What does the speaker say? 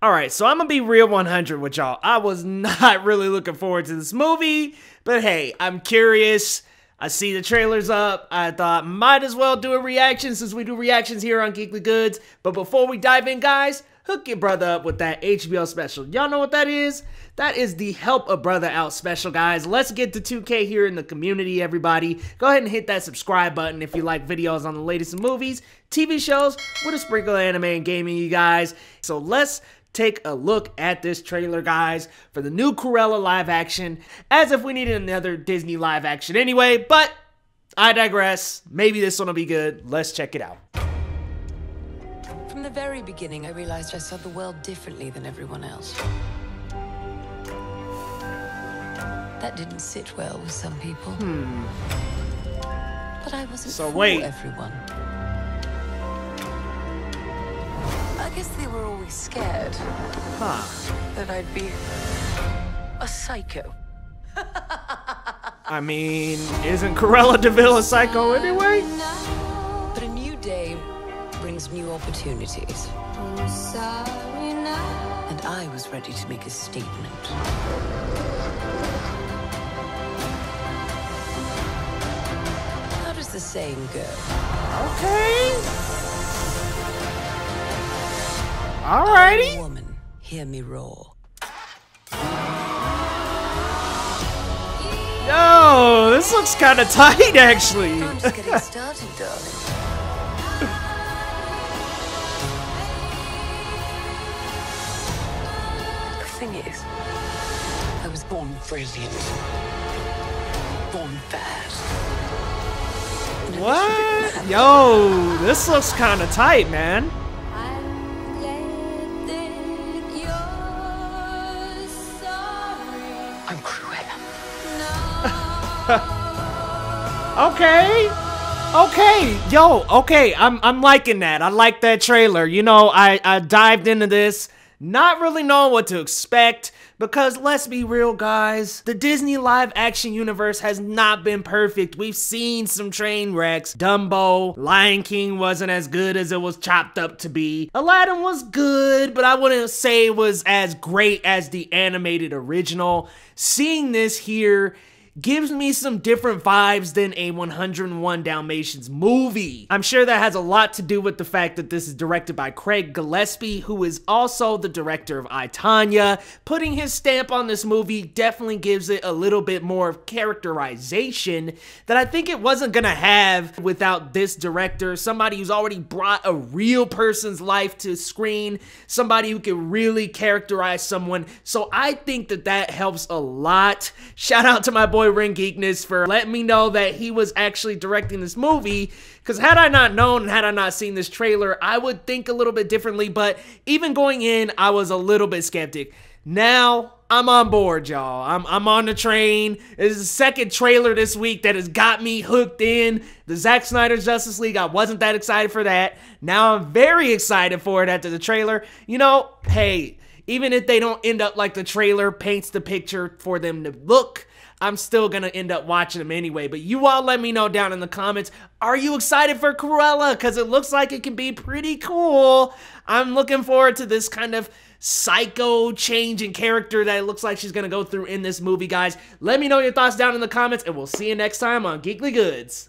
Alright, so I'm gonna be real 100 with y'all. I was not really looking forward to this movie, but hey, I'm curious. I see the trailers up. I thought might as well do a reaction since we do reactions here on Geekly Goods. But before we dive in, guys, hook your brother up with that HBO special. Y'all know what that is? That is the Help a Brother Out special, guys. Let's get to 2K here in the community, everybody. Go ahead and hit that subscribe button if you like videos on the latest movies, TV shows, with a sprinkle of anime and gaming, you guys. So let's take a look at this trailer, guys, for the new Cruella live action, as if we needed another Disney live action anyway, but I digress. Maybe this one will be good. Let's check it out. From the very beginning, I realized I saw the world differently than everyone else. That didn't sit well with some people. Hmm. But I wasn't So wait. everyone. Guess they were always scared Huh. that I'd be a psycho. I mean, isn't Cruella de Vil a psycho anyway? But a new day brings new opportunities. And I was ready to make a statement. How does the saying go? Okay. Alrighty. Woman, hear me roar. Yo, this looks kind of tight, actually. I'm just getting started, darling. The thing is, I was born brilliant. Born fast. and a little bit What? Yo, this looks kind of tight, man. I'm Cruella. Okay. Okay. Yo, okay. I'm I'm liking that. I like that trailer. You know, I I dived into this not really knowing what to expect because let's be real guys, the Disney live action universe has not been perfect. We've seen some train wrecks. Dumbo, Lion King wasn't as good as it was chopped up to be. Aladdin was good, but I wouldn't say it was as great as the animated original. Seeing this here gives me some different vibes than a 101 Dalmatians movie. I'm sure that has a lot to do with the fact that this is directed by Craig Gillespie, who is also the director of I, Tonya. Putting his stamp on this movie definitely gives it a little bit more of characterization that I think it wasn't gonna have without this director, somebody who's already brought a real person's life to screen, somebody who can really characterize someone. So I think that that helps a lot. Shout out to my boy Ring Geekness for letting me know that he was actually directing this movie. Because had I not known had I not seen this trailer, I would think a little bit differently. But even going in, I was a little bit skeptic. Now I'm on board, y'all. I'm I'm on the train. This is the second trailer this week that has got me hooked in. The Zack Snyder's Justice League. I wasn't that excited for that. Now I'm very excited for it after the trailer. You know, hey, even if they don't end up like the trailer paints the picture for them to look, I'm still gonna end up watching them anyway. But you all let me know down in the comments. Are you excited for Cruella? Because it looks like it can be pretty cool. I'm looking forward to this kind of psycho change in character that it looks like she's gonna go through in this movie, guys. Let me know your thoughts down in the comments, and we'll see you next time on Geekly Goods.